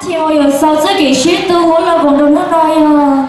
听我用嗓子给谁读我老公都乐呆了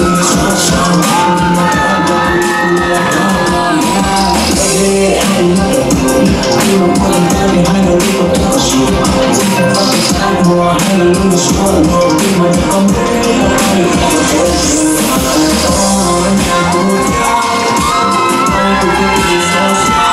i'm Oh, yeah.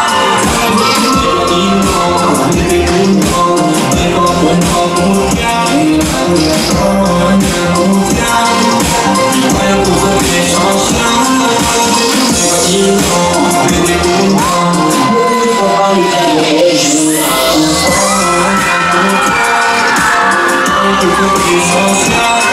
you. so